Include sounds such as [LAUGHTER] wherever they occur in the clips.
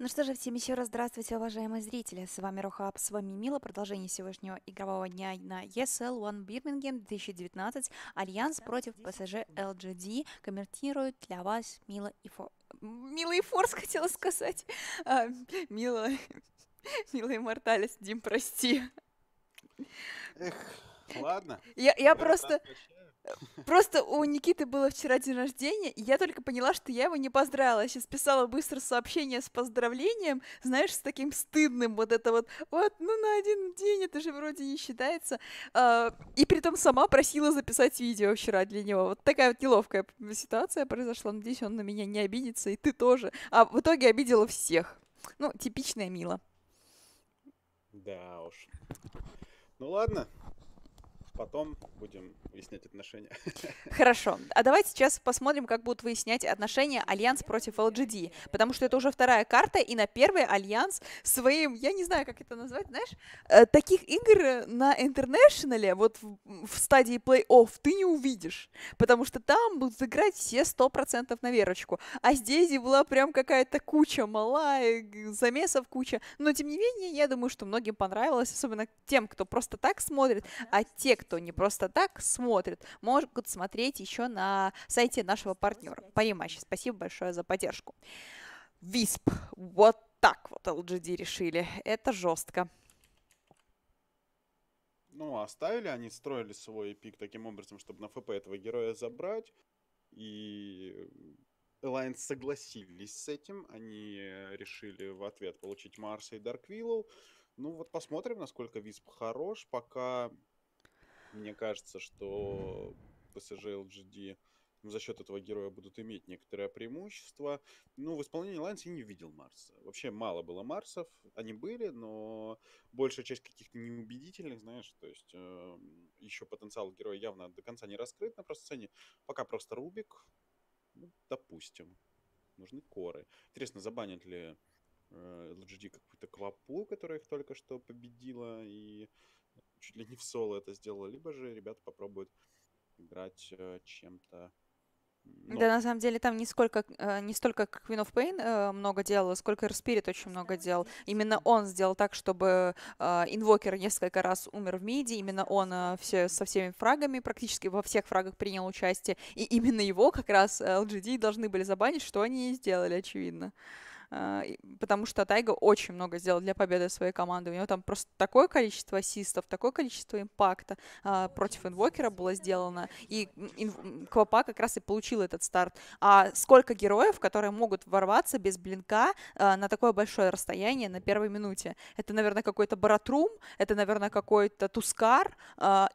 Ну что же, всем еще раз здравствуйте, уважаемые зрители. С вами RuHub, с вами Мила. Продолжение сегодняшнего игрового дня на ESL One Birmingham 2019. Альянс против ПСЖ LGD комментирует для вас Мила и Фо... Мила и Форс, [LAUGHS] хотела сказать. А, Мила... [LAUGHS] Мила и Морталес, Дим, прости. Эх, ладно. Я, я просто... Просто у Никиты было вчера день рождения, и я только поняла, что я его не поздравила. Я сейчас писала быстро сообщение с поздравлением, знаешь, с таким стыдным вот это вот, вот, ну на один день, это же вроде не считается. А, и при том сама просила записать видео вчера для него. Вот такая вот неловкая ситуация произошла. Надеюсь, он на меня не обидится, и ты тоже. А в итоге обидела всех. Ну, типичная Мила. Да уж. Ну ладно, потом будем выяснять отношения. [LAUGHS] Хорошо. А давайте сейчас посмотрим, как будут выяснять отношения Альянс против LGD. Потому что это уже вторая карта, и на первой Альянс своим, я не знаю, как это назвать, знаешь, э, таких игр на Интернешнале, вот в, в стадии плей-офф, ты не увидишь. Потому что там будут играть все 100% на верочку. А здесь была прям какая-то куча малая, замесов куча. Но, тем не менее, я думаю, что многим понравилось, особенно тем, кто просто так смотрит, а те, кто не просто так смотрит, могут смотреть еще на сайте нашего партнера Parimatch. Спасибо большое за поддержку. Висп. Вот так вот LGD решили. Это жестко. Ну, оставили, они строили свой пик таким образом, чтобы на ФП этого героя забрать. И Alliance согласились с этим. Они решили в ответ получить Марса и Дарк Виллоу. Ну вот посмотрим, насколько Висп хорош. Пока мне кажется, что PSG LGD за счет этого героя будут иметь некоторое преимущество. Ну, в исполнении Лайнс я не видел Марса. Вообще мало было Марсов. Они были, но большая часть каких-то неубедительных, знаешь, то есть э, еще потенциал героя явно до конца не раскрыт на сцене. Пока просто Рубик, ну, допустим. Нужны коры. Интересно, забанят ли э, LGD какую-то квапу, которая их только что победила и чуть ли не в соло это сделала, либо же ребята попробуют играть э, чем-то но... Да, на самом деле там не, сколько, э, не столько Queen of Pain э, много делала, сколько Spirit очень много делал. Именно он сделал так, чтобы э, инвокер несколько раз умер в миде, именно он все, со всеми фрагами, практически во всех фрагах принял участие, и именно его как раз LGD должны были забанить, что они и сделали, очевидно. А, потому что Тайга очень много сделал для победы своей команды. У него там просто такое количество ассистов, такое количество импакта а, против инвокера было сделано, и Квапа как раз и получил этот старт. А сколько героев, которые могут ворваться без блинка а, на такое большое расстояние на первой минуте? Это, наверное, какой-то Баратрум, это, наверное, какой-то Тускар,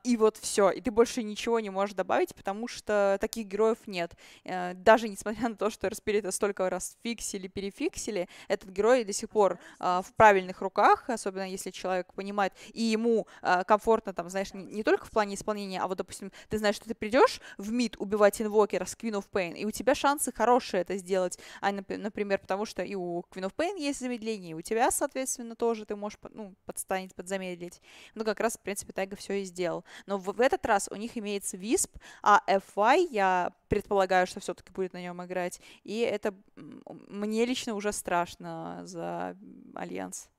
и вот все. И ты больше ничего не можешь добавить, потому что таких героев нет. Э, даже несмотря на то, что Распирита столько раз фиксили, перефиксили, пикселе, этот герой до сих пор э, в правильных руках, особенно если человек понимает, и ему э, комфортно, там, знаешь, не, не только в плане исполнения, а вот, допустим, ты знаешь, что ты придешь в мид убивать инвокера с Queen of Pain, и у тебя шансы хорошие это сделать, а, например, потому что и у Queen of Pain есть замедление, и у тебя, соответственно, тоже ты можешь, ну, подстанит, подзамедлить. Ну, как раз, в принципе, Тайга все и сделал. Но в, в этот раз у них имеется Висп, а FY, я предполагаю, что все-таки будет на нем играть, и это мне лично уже страшно за Альянс.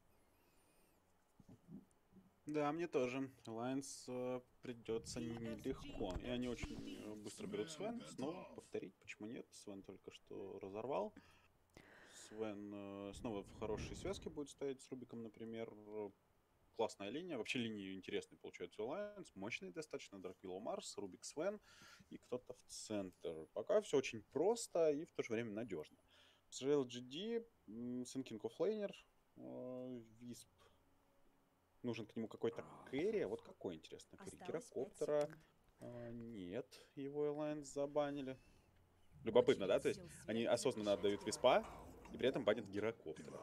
Да, мне тоже. Alliance э, придется нелегко. И они очень быстро берут Свен. Снова повторить, почему нет. Свен только что разорвал. Свен э, снова в хорошей связке будет стоять с Рубиком, например. Классная линия. Вообще линии интересные получаются у Alliance. Мощные достаточно. Драквилл Марс, Рубик Свен и кто-то в центр. Пока все очень просто и в то же время надежно. С LGD, Sinking of Laner, Висп. Нужен к нему какой-то кэрри. Вот какой, интересно, кэрри? Гирокоптера. А, нет, его Alliance забанили. Любопытно, да? То есть они осознанно отдают Виспа и при этом банят Гирокоптера.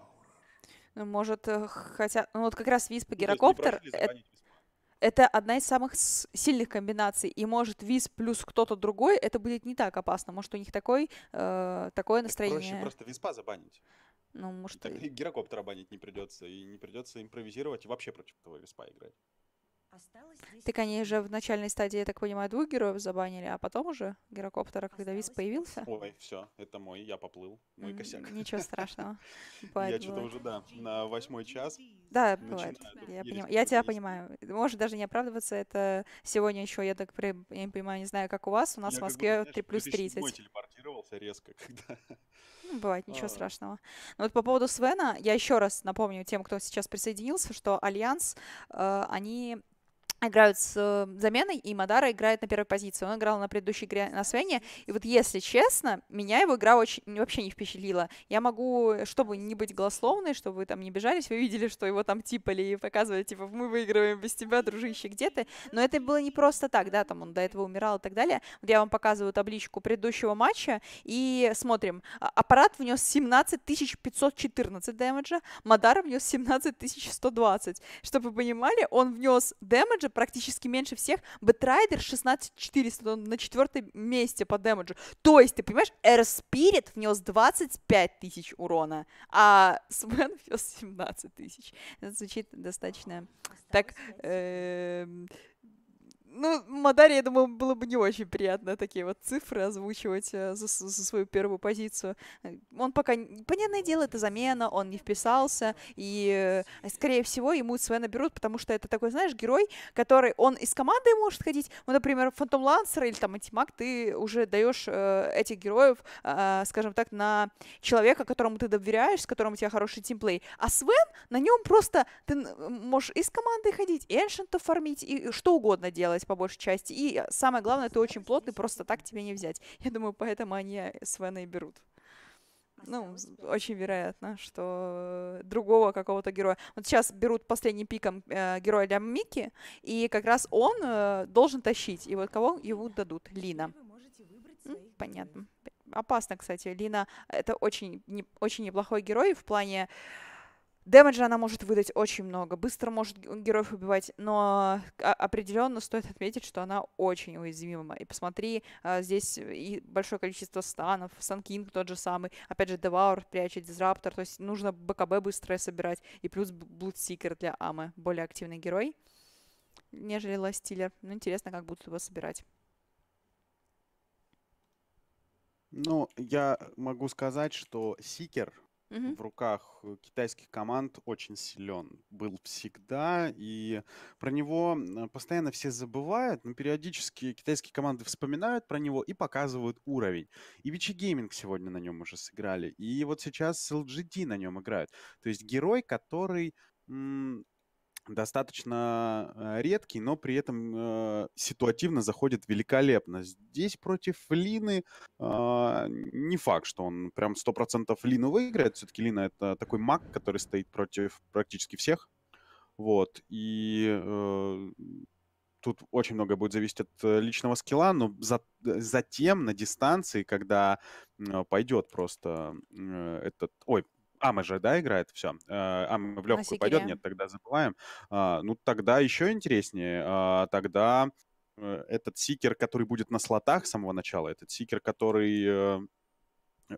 Ну, может, э, хотя... Ну, вот как раз Висп и Гирокоптер... Это, это одна из самых сильных комбинаций. И может Виз плюс кто-то другой, это будет не так опасно. Может, у них такой, э, такое настроение. Проще просто Виспа забанить. Ну, может... И и гирокоптера банить не придется. И не придется импровизировать и вообще против этого Виспа играть. Так они же в начальной стадии, я так понимаю, двух героев забанили, а потом уже гирокоптера, когда Виз появился. Ой, все, это мой, я поплыл, мой косяк. Ничего страшного. [LAUGHS] Я что-то уже, да, на восьмой час. Да, бывает. Я, поним... я тебя понимаю. Может даже не оправдываться, это сегодня еще, я так я не понимаю, не знаю, как у вас, у нас в Москве 3 плюс 30. телепортировался резко, [LAUGHS] когда... Ну, бывает, ничего а. страшного. Но вот по поводу Свена, я еще раз напомню тем, кто сейчас присоединился, что Альянс, э, они играют с э, заменой, и Мадара играет на первой позиции. Он играл на предыдущей игре на Свене, и вот если честно, меня его игра очень, вообще не впечатлила. Я могу, чтобы не быть голословной, чтобы вы там не обижались, вы видели, что его там типали и показывали, типа, мы выигрываем без тебя, дружище, где ты? Но это было не просто так, да, там он до этого умирал и так далее. Вот я вам показываю табличку предыдущего матча, и смотрим. А, аппарат внес 17 514 damage а, Мадара внес 17 120. Чтобы вы понимали, он внес damage а практически меньше всех. Batrider 16400, он на четвертом месте по damage у. То есть, ты понимаешь, Air Spirit внес 25 тысяч урона, а Свен [LAUGHS] внес 17 тысяч. Это звучит достаточно так... Э, ну, Мадаре, я думаю, было бы не очень приятно такие вот цифры озвучивать э, за, за свою первую позицию. Он пока, понятное дело, это замена, он не вписался, и, э, скорее всего, ему Свена берут, потому что это такой, знаешь, герой, который, он из команды может ходить, ну, например, Фантом Лансер или там Антимаг, ты уже даешь э, этих героев, э, скажем так, на человека, которому ты доверяешь, с которым у тебя хороший тимплей, а Свен, на нем просто ты можешь из команды ходить, Эншентов фармить, и что угодно делать, играть по большей части. И самое главное, ты очень плотный, просто так тебе не взять. [LAUGHS] Я думаю, поэтому они Свена и берут. Ну, очень вероятно, что другого какого-то героя. Вот сейчас берут последним пиком э, героя для Мики, и как раз он э, должен тащить. И вот кого ему дадут? Лина. понятно. Опасно, кстати. Лина это очень, не, очень неплохой герой в плане damage а она может выдать очень много, быстро может героев убивать, но определенно стоит отметить, что она очень уязвима. И посмотри, а, здесь и большое количество станов, Sand King тот же самый, опять же, Devour прячет, Disruptor, то есть нужно БКБ быстрое собирать, и плюс Bloodseeker для Амы, более активный герой, нежели Lifestealer. Ну, интересно, как будут его собирать. Ну, я могу сказать, что Сикер в руках э, китайских команд очень силен. Был всегда, и про него постоянно все забывают, но периодически китайские команды вспоминают про него и показывают уровень. И Вичи Гейминг сегодня на нем уже сыграли, и вот сейчас LGD на нем играют. То есть герой, который достаточно э, редкий, но при этом э, ситуативно заходит великолепно. Здесь против Лины э, не факт, что он прям 100% Лину выиграет. Все-таки Лина это такой маг, который стоит против практически всех. Вот. И э, тут очень много будет зависеть от э, личного скилла, но за, затем на дистанции, когда э, пойдет просто э, этот... Ой, Ама же, да, играет, все. Э, Ама в легкую пойдет, нет, тогда забываем. А, ну, тогда еще интереснее. А, тогда э, этот сикер, который будет на слотах с самого начала, этот сикер, который э,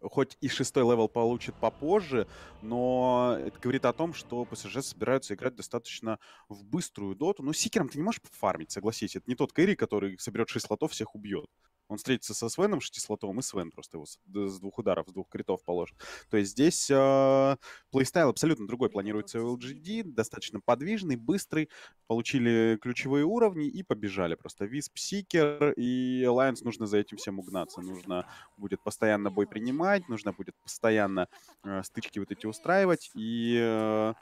хоть и шестой level получит попозже, но это говорит о том, что PSG собираются играть достаточно в быструю доту. Ну, сикером ты не можешь фармить, согласись. Это не тот carry, который соберет 6 слотов, всех убьет. Он встретится со Свеном шестислотовым, и Свен просто его с, с двух ударов, с двух критов положит. То есть здесь э, playstyle абсолютно другой планируется у LGD, достаточно подвижный, быстрый. Получили ключевые уровни и побежали просто. Висп, Сикер и Alliance нужно за этим всем угнаться. Нужно будет постоянно бой принимать, нужно будет постоянно э, стычки вот эти устраивать. И э,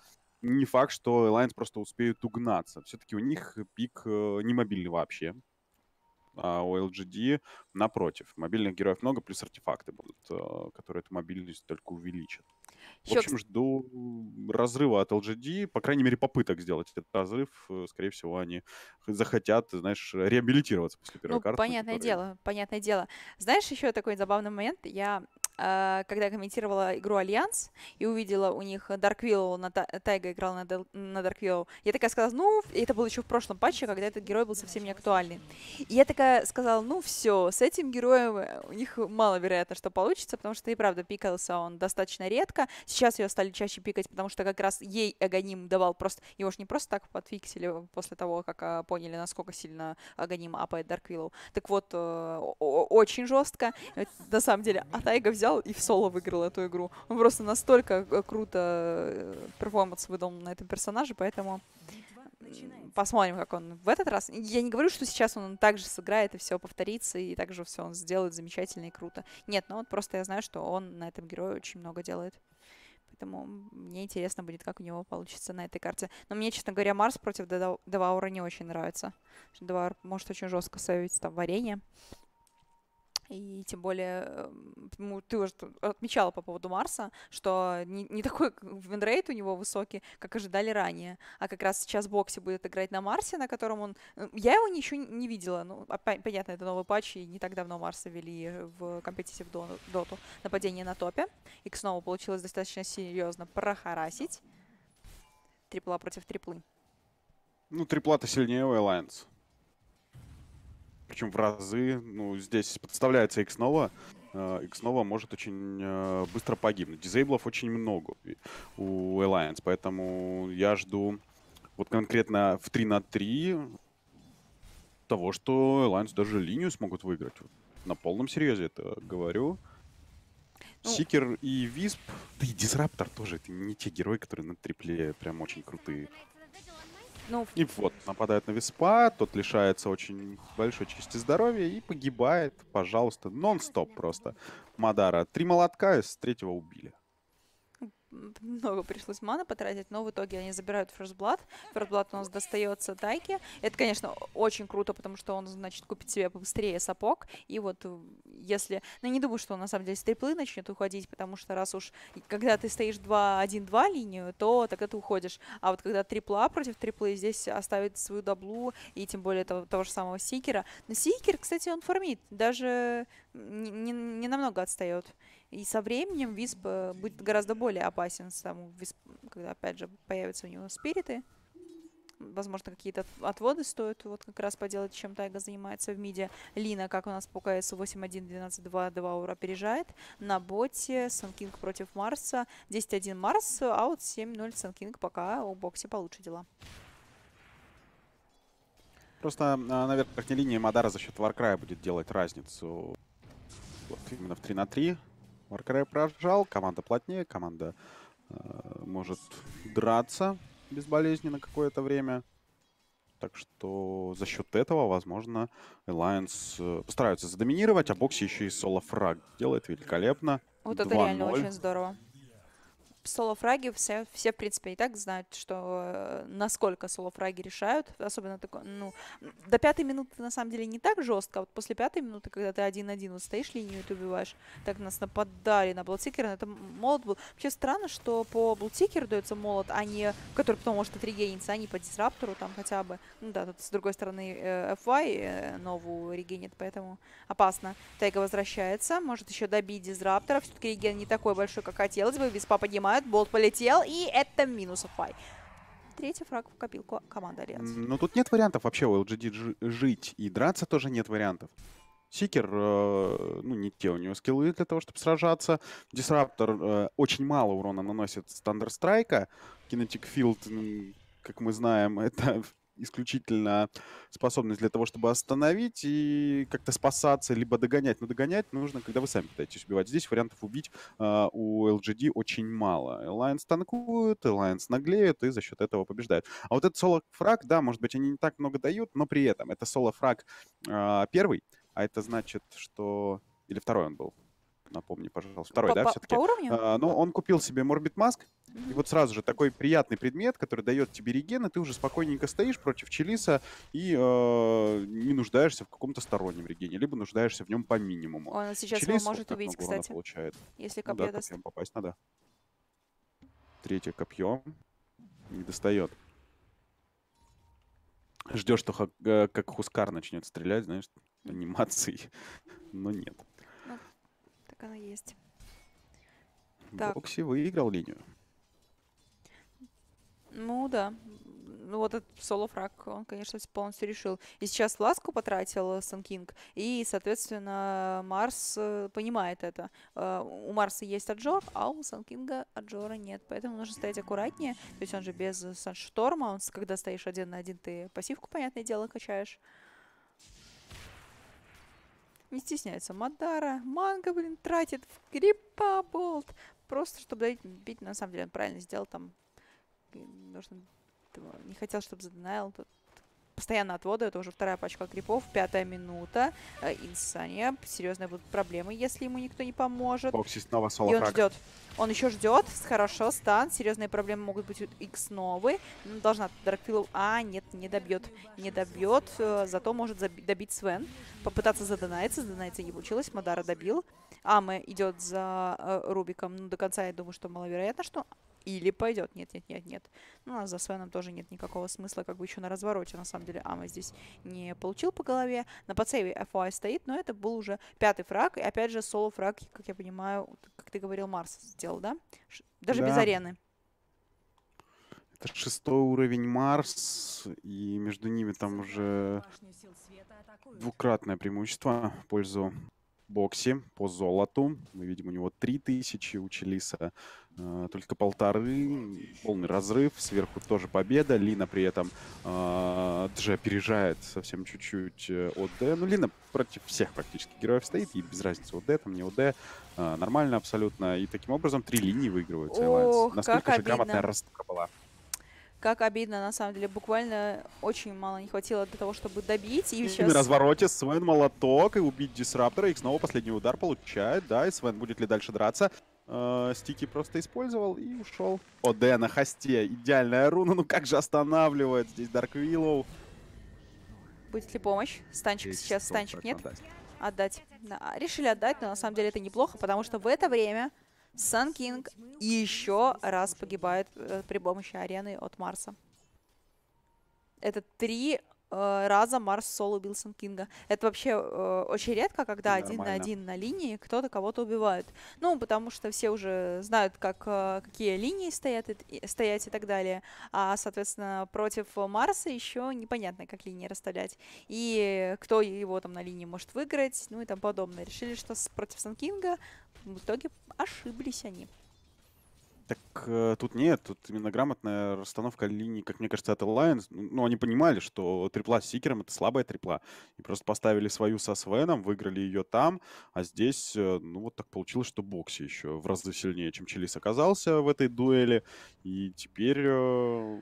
не факт, что Alliance просто успеют угнаться. Все-таки у них пик э, не мобильный вообще а у LGD напротив. Мобильных героев много, плюс артефакты будут, э, которые эту мобильность только увеличат. В общем, жду разрыва от LGD, по крайней мере, попыток сделать этот разрыв. Э, скорее всего, они захотят, знаешь, реабилитироваться после первой ну, карты. понятное которые... дело, понятное дело. Знаешь, еще такой забавный момент. Я а, когда комментировала игру Альянс и увидела у них Dark Willow, на Тайга играл на, на Dark Willow, я такая сказала, ну, это было еще в прошлом патче, когда этот герой был совсем не актуальный. И я такая сказала, ну все, с этим героем э, у них маловероятно, что получится, потому что и правда пикался он достаточно редко. Сейчас ее стали чаще пикать, потому что как раз ей Аганим давал просто, его ж не просто так подфиксили после того, как а, поняли, насколько сильно Аганим апает Dark Willow. Так вот, э, очень жестко. На самом деле, а Тайга взял и в соло выиграл эту игру. Он просто настолько э, круто э, performance выдал на этом персонаже, поэтому посмотрим, как он в этот раз. Я не говорю, что сейчас он также сыграет и все повторится, и также все он сделает замечательно и круто. Нет, ну вот просто я знаю, что он на этом герое очень много делает. Поэтому мне интересно будет, как у него получится на этой карте. Но мне, честно говоря, Марс против Devour а не очень нравится. Devour может очень жестко ставить там варенье. И тем более, ну, ты уже отмечала по поводу Марса, что не, не такой winrate у него высокий, как ожидали ранее. А как раз сейчас Бокси будет играть на Марсе, на котором он... Э, я его еще не видела. Ну, понятно, это новый патч, и не так давно Марса ввели в компетитив доту нападение на топе. И снова получилось достаточно серьезно прохарасить. Трипла против триплы. Ну, трипла-то сильнее у Alliance причем в разы. Ну, здесь подставляется Nova. X Nova может очень э, быстро погибнуть. Дизейблов очень много у Alliance, поэтому я жду вот конкретно в 3 на 3 того, что Alliance даже линию смогут выиграть. На полном серьезе это говорю. Ну, Сикер и Висп, да и Дизраптор тоже, это не те герои, которые на трипле прям очень крутые. Ну, и вот, нападает на Виспа, тот лишается очень большой части здоровья и погибает, пожалуйста, нон-стоп просто. Мадара. Три молотка из третьего убили много пришлось маны потратить, но в итоге они забирают First Blood. У нас достается Тайке. Это, конечно, очень круто, потому что он, значит, купит себе побыстрее сапог. И вот э, если... Ну, не думаю, что он, на самом деле, с триплы начнет уходить, потому что раз уж... Когда ты стоишь 2-1-2 линию, то тогда ты уходишь. А вот когда трипла против триплы, здесь оставит свою даблу, и тем более того, того же самого Сикера. Но Сикер, кстати, он фармит. Даже не, не, не намного отстает. И со временем Висп э, будет гораздо более опасен, сам Висп, когда опять же появятся у него спириты. Возможно, какие-то отводы стоит вот как раз поделать, чем Тайга занимается в миде. Лина, как у нас по КС 8-1, 12-2, 2 ура опережает. На боте Санкинг против Марса. 10-1 Марс, аут 7-0 Санкинг, пока у Бокси получше дела. Просто а, на верхней линии Мадара за счет Варкрая будет делать разницу вот именно в 3 на 3. Warcry прожал, команда плотнее, команда э, может драться безболезненно какое-то время. Так что за счет этого, возможно, Alliance э, постараются задоминировать, а Бокси еще и соло-фраг делает великолепно. Вот это реально очень здорово соло-фраги все, все, в принципе, и так знают, что э, насколько соло-фраги решают. Особенно такое, ну, до пятой минуты, на самом деле, не так жестко. А вот после пятой минуты, когда ты один-один вот стоишь линию и ты убиваешь, так нас нападали на Блудсикера, это молот был. Вообще странно, что по Блудсикеру дается молот, а не, который потом может отрегениться, а не по Дисраптору там хотя бы. Ну да, тут с другой стороны э, FY э, новую регенит, поэтому опасно. Тайга возвращается, может еще добить Дизраптора. Все-таки реген не такой большой, как хотелось бы. Виспа поднимает поднимают, болт полетел, и это минус Fy. Третий фраг в копилку команда Альянс. Ну, тут нет вариантов вообще у LGD жить и драться тоже нет вариантов. Сикер, э, ну, не те у него скиллы для того, чтобы сражаться. Дисраптор э, очень мало урона наносит с Thunderstrike. Kinetic Field, как мы знаем, [LAUGHS] это исключительно способность для того, чтобы остановить и как-то спасаться, либо догонять. Но догонять нужно, когда вы сами пытаетесь убивать. Здесь вариантов убить э, у LGD очень мало. Alliance танкует, Alliance наглеет и за счет этого побеждает. А вот этот соло-фраг, да, может быть, они не так много дают, но при этом это соло-фраг э, первый, а это значит, что... Или второй он был напомни, пожалуйста. Второй, по, да, все-таки? По уровню? А, но он купил себе Morbid Mask, mm-hmm. и вот сразу же такой приятный предмет, который дает тебе реген, и ты уже спокойненько стоишь против Челиса и э, не нуждаешься в каком-то стороннем регене, либо нуждаешься в нем по минимуму. Он сейчас Челис, его может вот убить, кстати. Получает. Если копье ну, да, даст. копьем попасть надо. Третье копье. Не достает. Ждешь, что э, как Хускар начнет стрелять, знаешь, анимацией, [LAUGHS] но нет оно есть. Так. Бокси выиграл линию. Ну да. Ну вот этот соло-фраг, он, конечно, полностью решил. И сейчас ласку потратил Sand King, и, соответственно, Марс э, понимает это. Э, у Марса есть отжор, а у Sand King а отжора нет, поэтому нужно стоять аккуратнее. То есть он же без Sandstorm а, он, когда стоишь один на один, ты пассивку, понятное дело, качаешь. Не стесняется Мадара. Манго, блин, тратит в крипа болт. Просто, чтобы дать бить, на самом деле, он правильно сделал там. Нужно... Не хотел, чтобы задонайл. Тут постоянно отводы. Это уже вторая пачка крипов. Пятая минута. Э, Инсания. Серьезные будут проблемы, если ему никто не поможет. Бокси снова И он ждет. Он еще ждет. Хорошо, стан. Серьезные проблемы могут быть у X новые. Ну, Должна Дракфилу... А, нет, не добьет. Не добьет. э, Зато может добить Свен. Попытаться задонайться. Задонайться не получилось. Мадара добил. Аме идет за э, Рубиком. Ну, до конца я думаю, что маловероятно, что... Или пойдет. Нет, нет, нет, нет. Ну, а за Свеном тоже нет никакого смысла, как бы еще на развороте, на самом деле. Ама здесь не получил по голове. На подсейве FY стоит, но это был уже пятый фраг. И опять же, соло-фраг, как я понимаю, как ты говорил, Марс сделал, да? Даже без Да. арены. Это шестой уровень Марс, и между ними там уже двукратное преимущество в пользу Бокси по золоту. Мы видим, у него 3000, у Челиса э, только полторы. Полный разрыв. Сверху тоже победа. Лина при этом э, Дже опережает совсем чуть-чуть э, ОД. Ну, Лина против всех практически героев стоит. И без разницы, ОД там, не ОД. Э, нормально абсолютно. И таким образом три линии выигрывают Ох, Alliance. Насколько же грамотная растука была. Как обидно, на самом деле. Буквально очень мало не хватило для того, чтобы добить. И И сейчас... на развороте Свен молоток и убить Дисраптора. И снова последний удар получает. Да, и Свен будет ли дальше драться? Э, стики просто использовал и ушел. ОД на хосте. Идеальная руна. Ну как же останавливает здесь Дарк Виллоу. Будет ли помощь? Станчик Здесь сейчас, станчик нет? Отдать. Да, решили отдать, но на самом деле это неплохо, потому что в это время Сан Кинг еще раз погибает э, при помощи арены от Марса. Это три раза Марс соло убил Сан Кинга. Это вообще э, очень редко, когда один на Нормально. один на линии кто-то кого-то убивает. Ну, потому что все уже знают, как, э, какие линии стоят и, стоять и так далее. А, соответственно, против Марса еще непонятно, как линии расставлять. И кто его там на линии может выиграть, ну и тому подобное. Решили, что против Сан Кинга в итоге ошиблись они. Так э, тут нет, тут именно грамотная расстановка линий, как мне кажется, от Alliance. Ну, они понимали, что трипла с Сикером — это слабая трипла. И просто поставили свою со Свеном, выиграли ее там. А здесь, э, ну, вот так получилось, что Бокси еще в разы сильнее, чем Челис оказался в этой дуэли. И теперь э,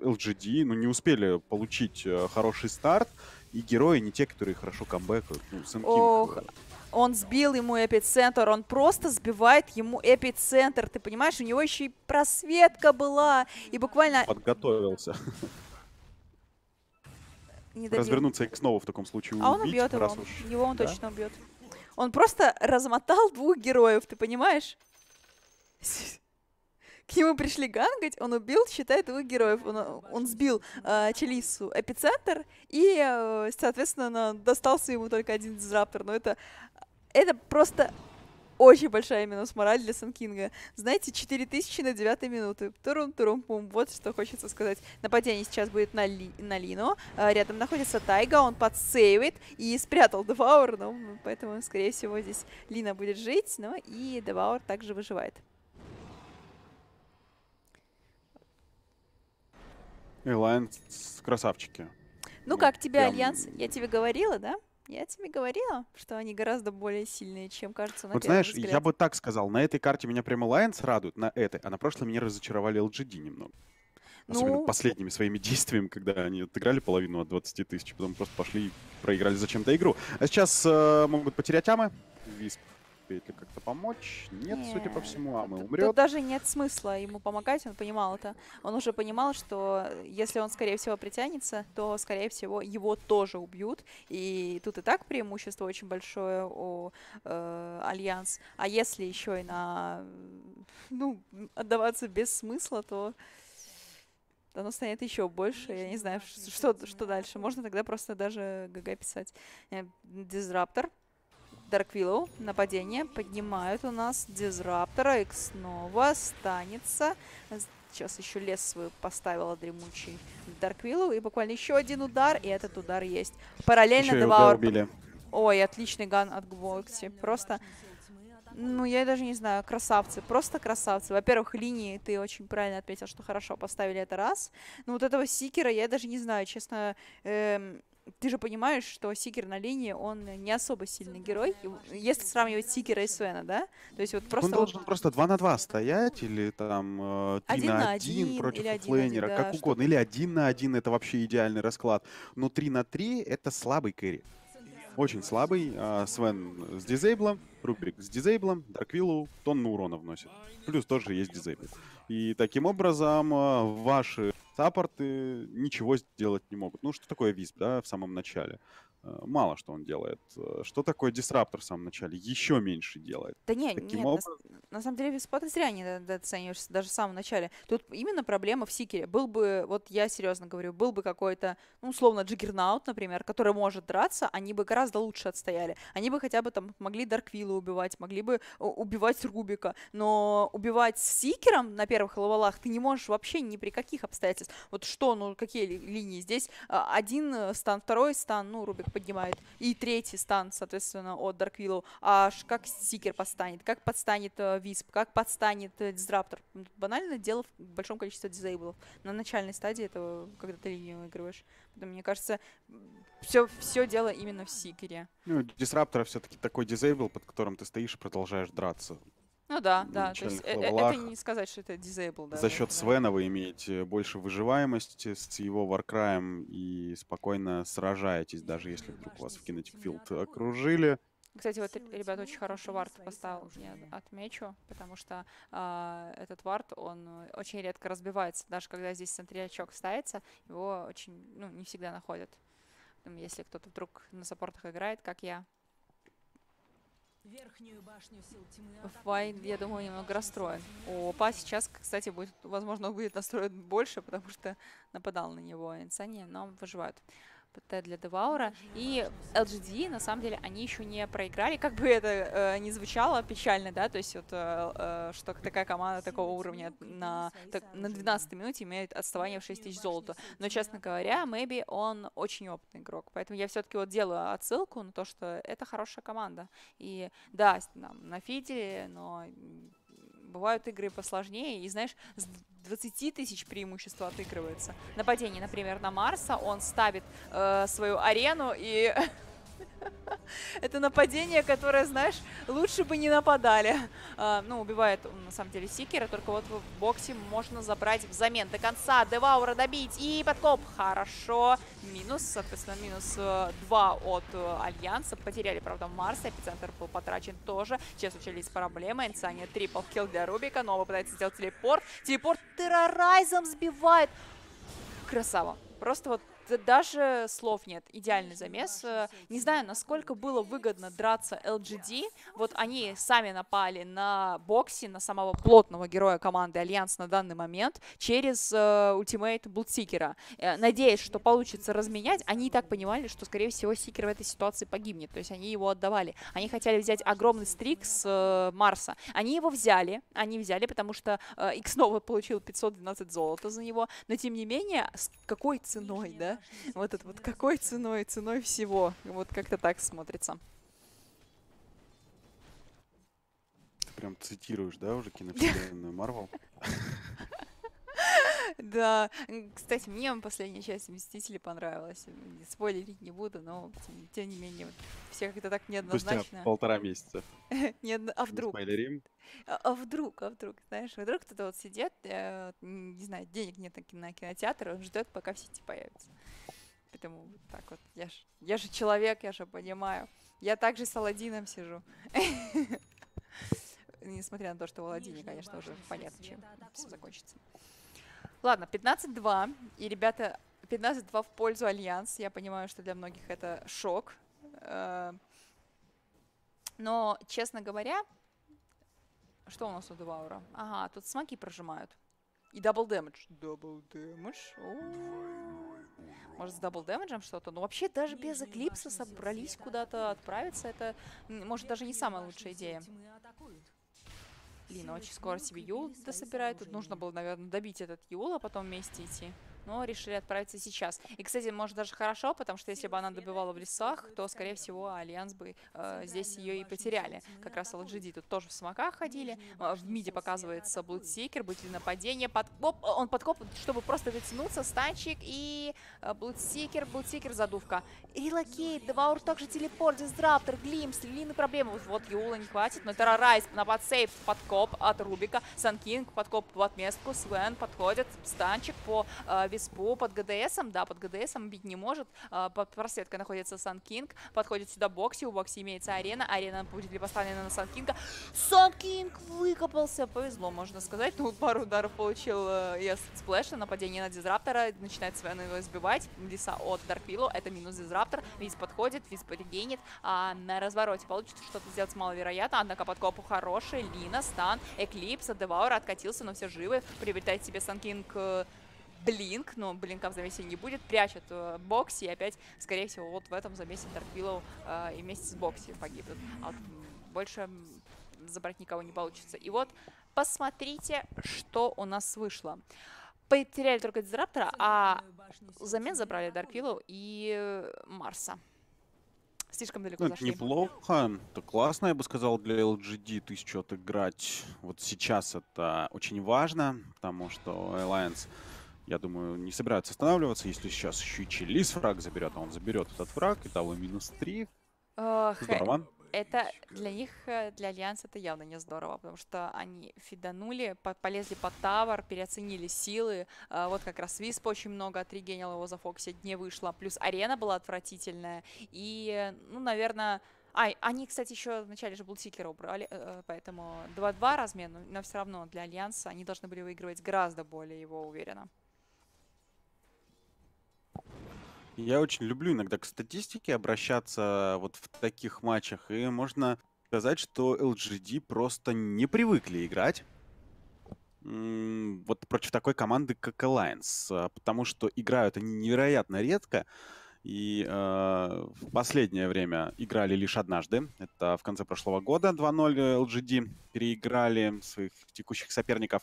LGD, ну, не успели получить э, хороший старт. И герои не те, которые хорошо камбэкают. Ну, Ох, э, Он сбил ему эпицентр, он просто сбивает ему эпицентр. Ты понимаешь, у него еще и просветка была. И буквально подготовился. не добил. Развернуться и снова в таком случае А он убить, убьет его. уж- Его он Да? точно убьет. Он просто размотал двух героев, ты понимаешь? К нему пришли гангать, он убил, считай, двух героев. Он, он сбил э, Челису эпицентр, и, э, соответственно, достался ему только один Disruptor. Но это, это просто очень большая минус мораль для Sand King а. Знаете, 4000 на 9 минуты. турум турум пум Вот что хочется сказать. Нападение сейчас будет на, Ли, на Лину. А, Рядом находится Тайга, он подсейвит и спрятал Devour, ну, поэтому, скорее всего, здесь Лина будет жить, но и Devour также выживает. Alliance красавчики. Ну Ну, как тебе прям- Альянс? Я тебе говорила, да? Я тебе говорила, что они гораздо более сильные, чем кажется на Вот знаешь, я взгляд. бы так сказал, на этой карте меня прям Alliance радует, на этой, а на прошлой меня разочаровали LGD немного. Особенно Ну, последними своими действиями, когда они отыграли половину от 20 тысяч, потом просто пошли и проиграли зачем-то игру. А сейчас э, могут потерять Амы. Висп успеет ли как-то помочь? Нет, судя по всему, Амы Тут- умрет. Тут даже нет смысла ему помогать, он понимал это. Он уже понимал, что если он, скорее всего, притянется, то, скорее всего, его тоже убьют. И тут и так преимущество очень большое у э, Альянс. А если еще и на, ну, отдаваться без смысла, то оно станет еще больше. Я не знаю, что, что дальше. Можно тогда просто даже GG писать. Э, Disruptor. Dark Willow, нападение, поднимают у нас Дизраптора, и снова останется. Сейчас еще лес свой поставила дремучий Dark Willow, и буквально еще один удар, и этот удар есть. Параллельно Деваур... убили. Ой, отличный ган от Гвокси. Просто ну, я даже не знаю, красавцы, просто красавцы. Во-первых, линии, ты очень правильно отметил, что хорошо поставили это раз. Но вот этого Сикера я даже не знаю, честно, эм, ты же понимаешь, что Сикер на линии, он не особо сильный герой, если сравнивать Сикера и Свена, да? То есть вот просто... Он должен просто 2 на 2 стоять, или там 3 один на на 1 один, против флейнера, да, как угодно. Или 1 на 1, это вообще идеальный расклад. Но 3 на 3 это слабый кэрри. Очень слабый. А, Свен с дизейблом, Рубрик с дизейблом, Дарквиллу тонну урона вносит. Плюс тоже есть дизейбл. И таким образом а, ваши саппорты ничего сделать не могут. Ну, что такое висп, да, в самом начале? А, Мало что он делает. А, Что такое дисраптор в самом начале? Еще меньше делает. Да не, Таким нет, на, с- на самом деле Виспа-то зря не оцениваешь даже в самом начале. Тут именно проблема в Сикере. Был бы, вот я серьезно говорю, был бы какой-то, ну, условно, Джиггернаут, например, который может драться, они бы гораздо лучше отстояли. Они бы хотя бы там могли Дарквилла убивать, могли бы у- убивать Рубика. Но убивать с Сикером на первых левелах ты не можешь вообще ни при каких обстоятельствах. Вот что, ну, какие ли- линии? Здесь один э, stun, второй stun, ну, Рубик поднимает, и третий stun, соответственно, от Дарквиллу. А ш- как Сикер подстанет, как подстанет э, Висп, как подстанет э, Дизраптор. Тут Банально дело в большом количестве дизейблов. На начальной стадии этого, когда ты линию выигрываешь. Поэтому, мне кажется, все, все дело именно в Сикере. Ну, дисраптора все-таки такой дизейбл, под которым ты стоишь и продолжаешь драться. Ну да, да. То есть э- э- это не сказать, что это дизейбл. Да, За счет да. Свена вы имеете больше выживаемости с его варкраем и спокойно сражаетесь, даже если вдруг вас в Kinetic Field окружили. Кстати, вот, ребят, очень хороший вард поставил, я отмечу, потому что а, этот вард, он э, очень редко разбивается. Даже когда здесь центрячок ставится, его очень, ну, не всегда находят. Если кто-то вдруг на саппортах играет, как я, Верхнюю башню сил тьмы Вайн, я думаю, немного расстроен. Опа, сейчас, кстати, будет, возможно, будет настроен больше, потому что нападал на него Инсани, но выживают. ПТ для Деваура. И LGD, на самом деле, они еще не проиграли. Как бы это э, не звучало печально, да, то есть вот, э, э, что такая команда такого уровня на, так- на 12 минуте имеет отставание в 6 тысяч золота. Но, честно говоря, maybe он очень опытный игрок. Поэтому я все-таки вот делаю отсылку на то, что это хорошая команда. И да, на фиделе, но бывают игры посложнее. И знаешь, с 20 тысяч преимущества отыгрывается. Нападение, например, на Марса, он ставит э, свою арену и... [LAUGHS] [LAUGHS] Это нападение, которое, знаешь, лучше бы не нападали. А, ну, убивает на самом деле, Сикера, только вот в боксе можно забрать взамен. До конца Деваура добить и подкоп. Хорошо. Минус, соответственно, минус 2 от э, Альянса. Потеряли, правда, Марса. Эпицентр был потрачен тоже. Сейчас случились проблемы. Инсания triple kill для Рубика. Нова пытается сделать телепорт. Телепорт Террорайзом сбивает. Красава. Просто вот даже слов нет. Идеальный замес. Э, Не знаю, насколько было выгодно драться LGD. Вот они сами напали на Бокси, на самого плотного героя команды Альянс на данный момент, через э, ультимейт Блудсикера. Э, надеясь, что получится разменять, они и так понимали, что, скорее всего, Сикер в этой ситуации погибнет. То есть они его отдавали. Они хотели взять огромный стрик с э, Марса. Они его взяли. Они взяли, потому что э, xNova получил 512 золота за него. Но, тем не менее, с какой ценой, да? Вот это вот какой ценой, ценой всего. Вот как-то так смотрится. Ты прям цитируешь, да, уже киновселенную [LAUGHS] Марвел? Да, кстати, мне последняя часть Мстителей понравилась. Спойлерить не буду, но тем, тем не менее, все как-то так Спустя неоднозначно. полтора месяца. [LAUGHS] Неодно- А вдруг? спойлерим. А, а вдруг, а вдруг, знаешь, вдруг кто-то вот сидит, э, не знаю, денег нет на, кино- на кинотеатр, он ждет, пока в сети появится. Поэтому вот так вот, я же, я же человек, я же понимаю. Я также с Аладдином сижу. [LAUGHS] Несмотря на то, что в Аладдине, конечно, уже понятно, чем все закончится. Ладно, 15-2. И, ребята, 15-2 в пользу Альянс. Я понимаю, что для многих это шок. Э, Но, честно говоря, что у нас у Деваура? Ага, тут смоки прожимают. И double damage. Double damage. Может, с double damage'ем что-то. Но вообще даже без Эклипса собрались куда-то отправиться. Это, может, даже не самая лучшая идея. Лина очень скоро себе Юл дособирает. Тут нужно было, наверное, добить этот Юл, а потом вместе идти но решили отправиться сейчас. И, кстати, может даже хорошо, потому что если бы она добивала в лесах, то, скорее всего, Альянс бы э, здесь ее и потеряли. Как раз LGD тут тоже в смоках ходили. Э, в миде показывается Блудсикер, будет ли нападение. Подкоп, он подкоп, чтобы просто дотянуться, станчик и э, Блудсикер, Блудсикер, задувка. Релокейт, Деваур также телепорт, Дизраптор, Глимс, Лины проблемы. Вот Юла не хватит, но Террорайз на подсейв, подкоп от Рубика, Санкинг, подкоп в отместку, Свен подходит, станчик по э, Виспу под ГДСом, да, под ГДСом бить не может. А, под просветкой находится Сан Кинг. Подходит сюда Бокси, у Бокси имеется арена. Арена будет ли поставлена на Сан Кинга? Сан Кинг выкопался. Повезло, можно сказать. Ну, пару ударов получил э, сплэша, нападение на Дизраптора. Начинает Свен его избивать. Лиса от Дарквиллу. Это минус Дизраптор. Виз подходит, Виз регенит. А на развороте получится что-то сделать маловероятно. Однако подкопу хороший. Лина, стан, Эклипс, Деваур откатился, но все живы. Приобретает себе Сан Кинг Блинк, но Блинка в замесе не будет, прячет э, Бокси, и опять, скорее всего, вот в этом замесе Дарквиллоу э, и вместе с Бокси погибнут. А больше забрать никого не получится. И вот посмотрите, что у нас вышло. Потеряли только Дизраптора, а взамен забрали Дарквиллоу и Марса. Слишком далеко ну, зашли. Неплохо, это классно, я бы сказал, для LGD тысячу отыграть. Вот сейчас это очень важно, потому что Alliance я думаю, не собираются останавливаться. Если сейчас еще и Челис фраг заберет, а он заберет этот фраг, и того минус 3. Здорово. Это для них, э, для Альянса это явно не здорово, потому что они фиданули, полезли под тавер, переоценили силы. А, вот как раз Висп очень много отрегенил его за Фоксить, не вышло. Плюс арена была отвратительная. И, ну, наверное... А, они, кстати, еще вначале же Блудсикера убрали, э, э, поэтому 2-2 размен, но все равно для Альянса они должны были выигрывать гораздо более его уверенно. Я очень люблю иногда к статистике обращаться вот в таких матчах, и можно сказать, что LGD просто не привыкли играть вот против такой команды, как Alliance, а, потому что играют они невероятно редко, и э, в последнее время играли лишь однажды. Это в конце прошлого года 2-0 LGD переиграли своих текущих соперников